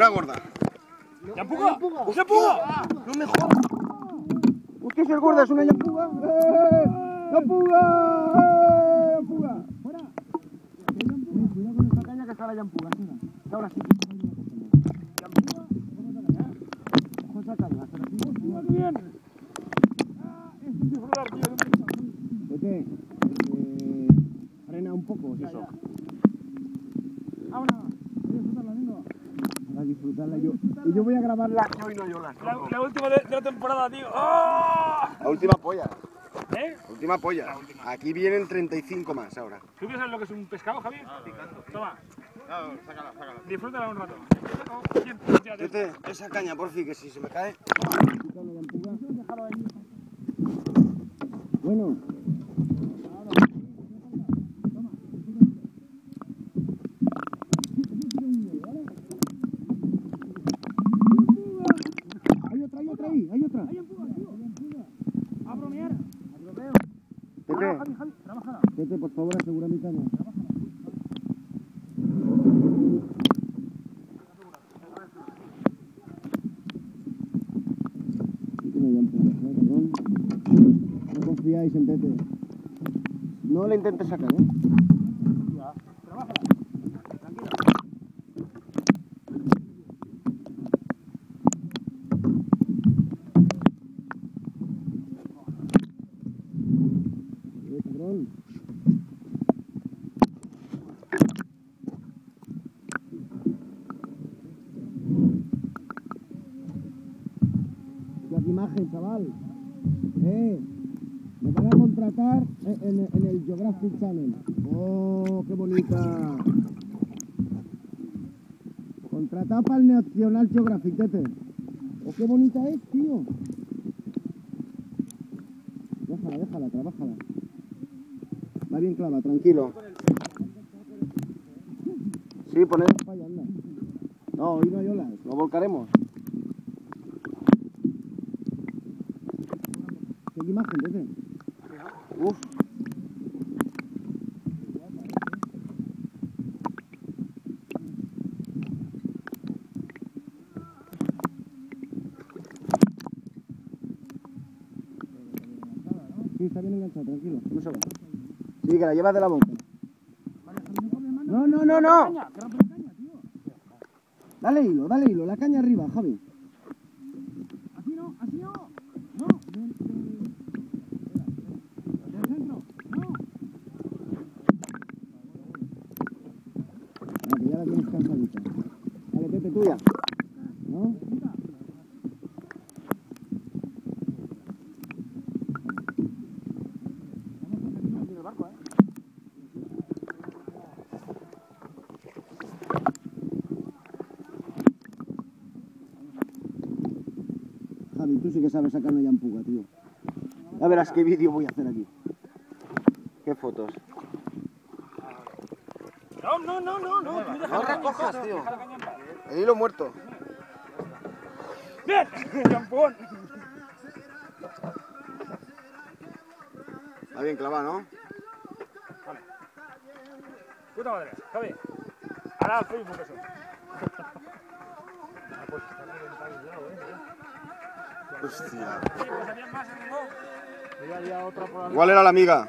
Una gorda. ¡Yampuga! ¡Yampuga! No me jodas. Es si el gorda es una yampuga. ¡Eh! ¡Yampuga! ¡Eh! ¡Yampuga! ¡Fuera! Cuidado con esta caña que está la yampuga. Que ahora sí. ¿Yampuga? Vamos a esa caña. Hasta aquí. ¡Muy bien! Ah, es disfrutar, tío. Vete. Eh, frena un poco. Eso. Ahora. Voy a disfrutarla, vengo. Para disfrutarla yo. Y yo voy a grabarla. Yo y no yo la. La, la última de, de la temporada, tío. ¡Oh! La última polla. ¿Eh? La última polla. Aquí vienen 35 más ahora. ¿Tú quieres saber lo que es un pescado, Javier? Toma. Disfrútala un rato. Vete, esa caña, por fin, que si se me cae. Bueno. Hay otra, hay otra ahí, hay otra. A bromear. Tete, Tete, por favor, asegura mi caña. Sí que me llaman, ¿eh, cabrón? No confiáis en Tete. No le intentes sacar, ¿eh? Eh, cabrón. La imagen, chaval. Eh, me van a contratar en, el Geographic Channel. Oh, qué bonita. Contratado para el National Geographic, tete. Oh, qué bonita es, tío. Déjala, déjala, trabájala. Va bien clava, tranquilo. Sí, poner. No, hoy no hay olas, lo volcaremos. ¿Qué imagen, tete? Uf. Sí, está bien enganchado, tranquilo, no se va. Sí, que la llevas de la boca. No, no, no, no. Dale hilo, dale hilo, la caña arriba, Javi. Así no, así no. No. Del, centro. No. Ah, que ya la tienes cansadita. Dale, Tete, tuya. ¿No? Javi, tú sí que sabes sacar una yampuga, tío. Ya verás qué vídeo voy a hacer aquí. ¿Qué fotos? No, no, no, no, no. Tú No la caña en recojas, tío. El hilo muerto. ¡Bien! ¡Yampugón! Está bien clavado, ¿no? Puta madre. Javi. Ahora al Facebook eso. Ah, pues está reventado ya, ¿eh? Hostia. Sí, pues había más en el box. Y había otra por la ¿Cuál era la amiga?